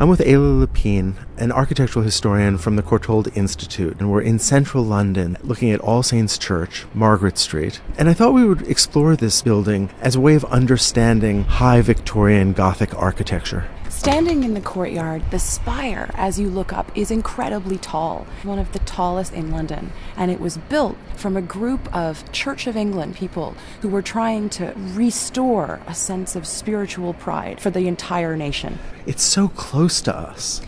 I'm with Ayla Lepine, an architectural historian from the Courtauld Institute, and we're in central London looking at All Saints Church, Margaret Street. And I thought we would explore this building as a way of understanding high Victorian Gothic architecture. Standing in the courtyard, the spire, as you look up, is incredibly tall, one of the tallest in London. And it was built from a group of Church of England people who were trying to restore a sense of spiritual pride for the entire nation. It's so close to us.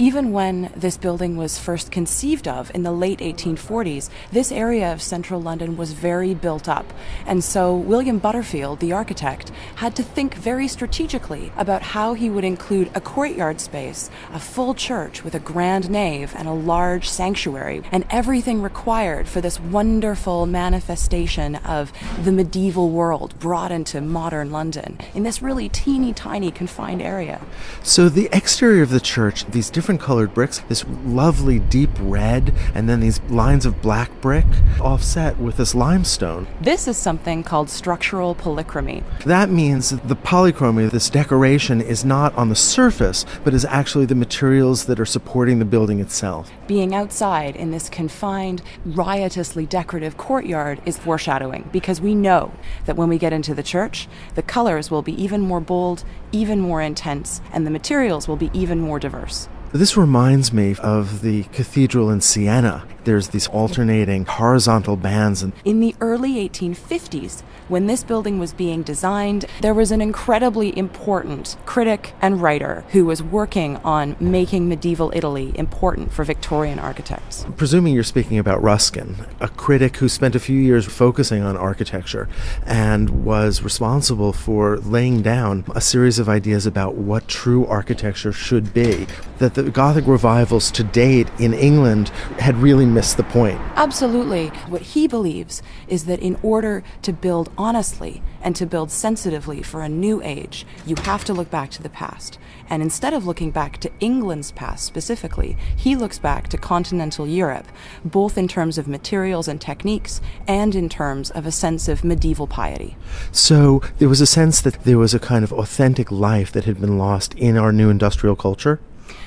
Even when this building was first conceived of in the late 1840s, this area of central London was very built up. And so William Butterfield, the architect, had to think very strategically about how he would include a courtyard space, a full church with a grand nave and a large sanctuary, and everything required for this wonderful manifestation of the medieval world brought into modern London in this really teeny tiny confined area. So the exterior of the church, these different colored bricks, this lovely deep red, and then these lines of black brick offset with this limestone. This is something called structural polychromy. That means the polychromy, of this decoration, is not on the surface, but is actually the materials that are supporting the building itself. Being outside in this confined, riotously decorative courtyard is foreshadowing because we know that when we get into the church, the colors will be even more bold, even more intense, and the materials will be even more diverse. This reminds me of the cathedral in Siena. There's these alternating horizontal bands. And in the early 1850s, when this building was being designed, there was an incredibly important critic and writer who was working on making medieval Italy important for Victorian architects. Presuming you're speaking about Ruskin, a critic who spent a few years focusing on architecture and was responsible for laying down a series of ideas about what true architecture should be. That the Gothic revivals to date in England had really missed the point. Absolutely. What he believes is that in order to build honestly and to build sensitively for a new age, you have to look back to the past. And instead of looking back to England's past specifically, he looks back to continental Europe, both in terms of materials and techniques and in terms of a sense of medieval piety. So there was a sense that there was a kind of authentic life that had been lost in our new industrial culture?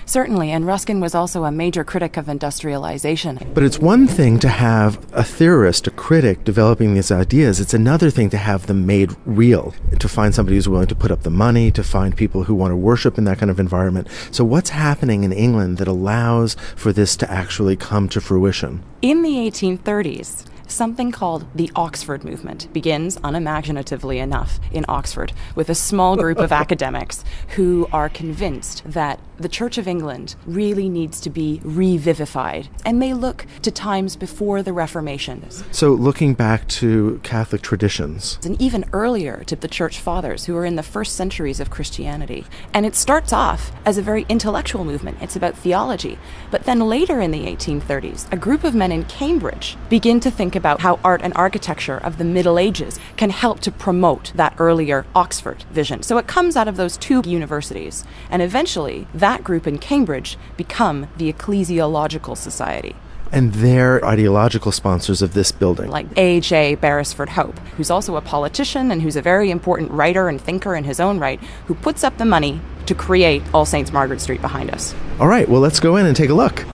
Certainly, and Ruskin was also a major critic of industrialization. But it's one thing to have a theorist, a critic, developing these ideas. It's another thing to have them made real, to find somebody who's willing to put up the money, to find people who want to worship in that kind of environment. So, what's happening in England that allows for this to actually come to fruition? In the 1830s, something called the Oxford Movement begins unimaginatively enough in Oxford with a small group of academics who are convinced that the Church of England really needs to be revivified. And they look to times before the Reformation. So, looking back to Catholic traditions. And even earlier to the Church Fathers, who were in the first centuries of Christianity. And it starts off as a very intellectual movement, it's about theology. But then later in the 1830s, a group of men in Cambridge begin to think about how art and architecture of the Middle Ages can help to promote that earlier Oxford vision. So it comes out of those two universities. And eventually, that group in Cambridge become the Ecclesiological Society. And they're ideological sponsors of this building. Like A.J. Beresford Hope, who's also a politician and who's a very important writer and thinker in his own right, who puts up the money to create All Saints Margaret Street behind us. All right, well, let's go in and take a look.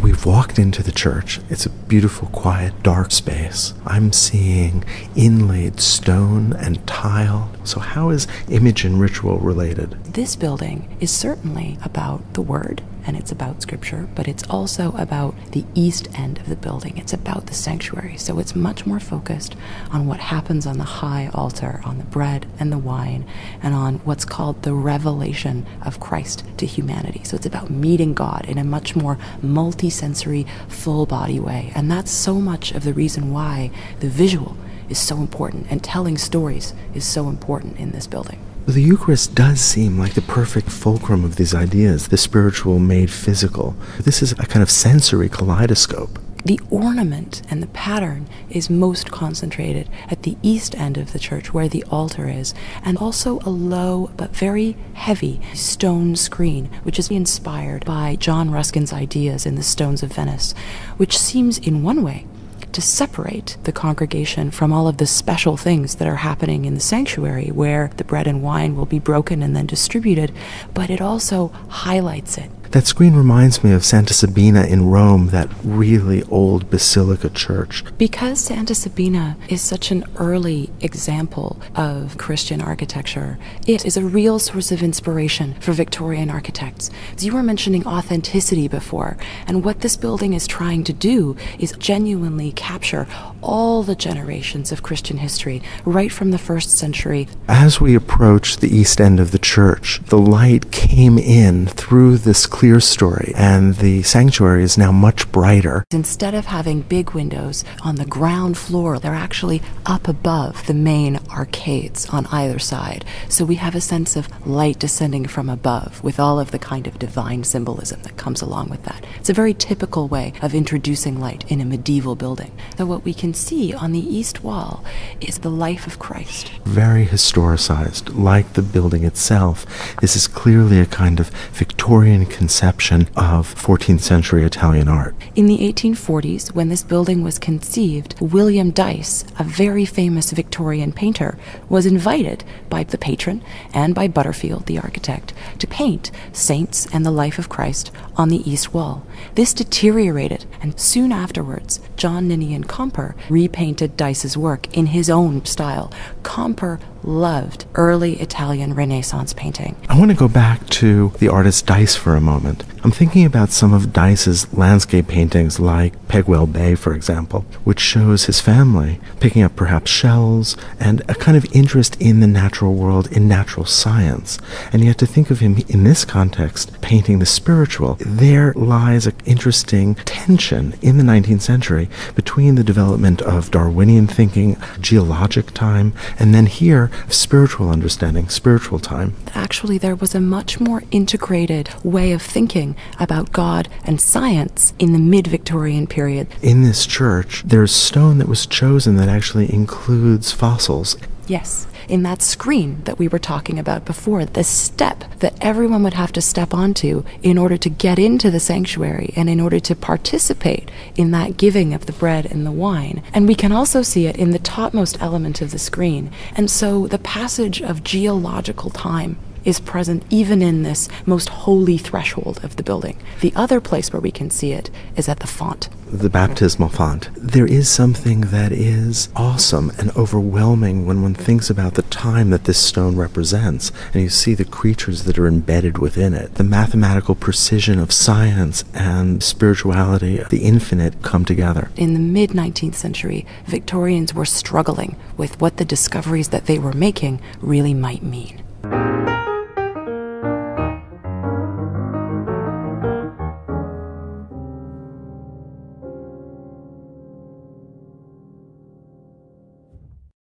We've walked into the church. It's a beautiful, quiet, dark space. I'm seeing inlaid stone and tile. So, how is image and ritual related? This building is certainly about the Word and it's about scripture, but it's also about the east end of the building. It's about the sanctuary. So it's much more focused on what happens on the high altar, on the bread and the wine, and on what's called the revelation of Christ to humanity. So it's about meeting God in a much more multisensory, full body way. And that's so much of the reason why the visual is so important and telling stories is so important in this building. The Eucharist does seem like the perfect fulcrum of these ideas, the spiritual made physical. This is a kind of sensory kaleidoscope. The ornament and the pattern is most concentrated at the east end of the church where the altar is, and also a low but very heavy stone screen, which is inspired by John Ruskin's ideas in The Stones of Venice, which seems in one way to separate the congregation from all of the special things that are happening in the sanctuary where the bread and wine will be broken and then distributed, but it also highlights it. That screen reminds me of Santa Sabina in Rome, that really old basilica church. Because Santa Sabina is such an early example of Christian architecture, it is a real source of inspiration for Victorian architects. As you were mentioning authenticity before, and what this building is trying to do is genuinely capture all the generations of Christian history, right from the first century. As we approached the east end of the church, the light came in through this clerestory, and the sanctuary is now much brighter. Instead of having big windows on the ground floor, they're actually up above the main arcades on either side. So we have a sense of light descending from above with all of the kind of divine symbolism that comes along with that. It's a very typical way of introducing light in a medieval building. So what we can see on the east wall is the life of Christ. Very historicized, like the building itself. This is clearly a kind of Victorian conception of 14th century Italian art. In the 1840s, when this building was conceived, William Dyce, a very famous Victorian painter, was invited by the patron and by Butterfield, the architect, to paint saints and the life of Christ on the east wall. This deteriorated, and soon afterwards, John Ninian Comper repainted Dyce's work in his own style. Comper loved early Italian Renaissance painting. I want to go back to the artist Dyce for a moment. I'm thinking about some of Dyce's landscape paintings, like Pegwell Bay, for example, which shows his family picking up perhaps shells and a kind of interest in the natural world, in natural science. And yet, to think of him in this context, painting the spiritual, there lies an interesting tension in the 19th century between the development of Darwinian thinking, geologic time, and then here, spiritual understanding, spiritual time. Actually, there was a much more integrated way of thinking about God and science in the mid Victorian period. In this church, there's stone that was chosen that actually includes fossils. Yes, in that screen that we were talking about before, the step that everyone would have to step onto in order to get into the sanctuary and in order to participate in that giving of the bread and the wine. And we can also see it in the topmost element of the screen. And so the passage of geological time is present even in this most holy threshold of the building. The other place where we can see it is at the font. The baptismal font. There is something that is awesome and overwhelming when one thinks about the time that this stone represents, and you see the creatures that are embedded within it. The mathematical precision of science and spirituality, the infinite, come together. In the mid 19th century, Victorians were struggling with what the discoveries that they were making really might mean.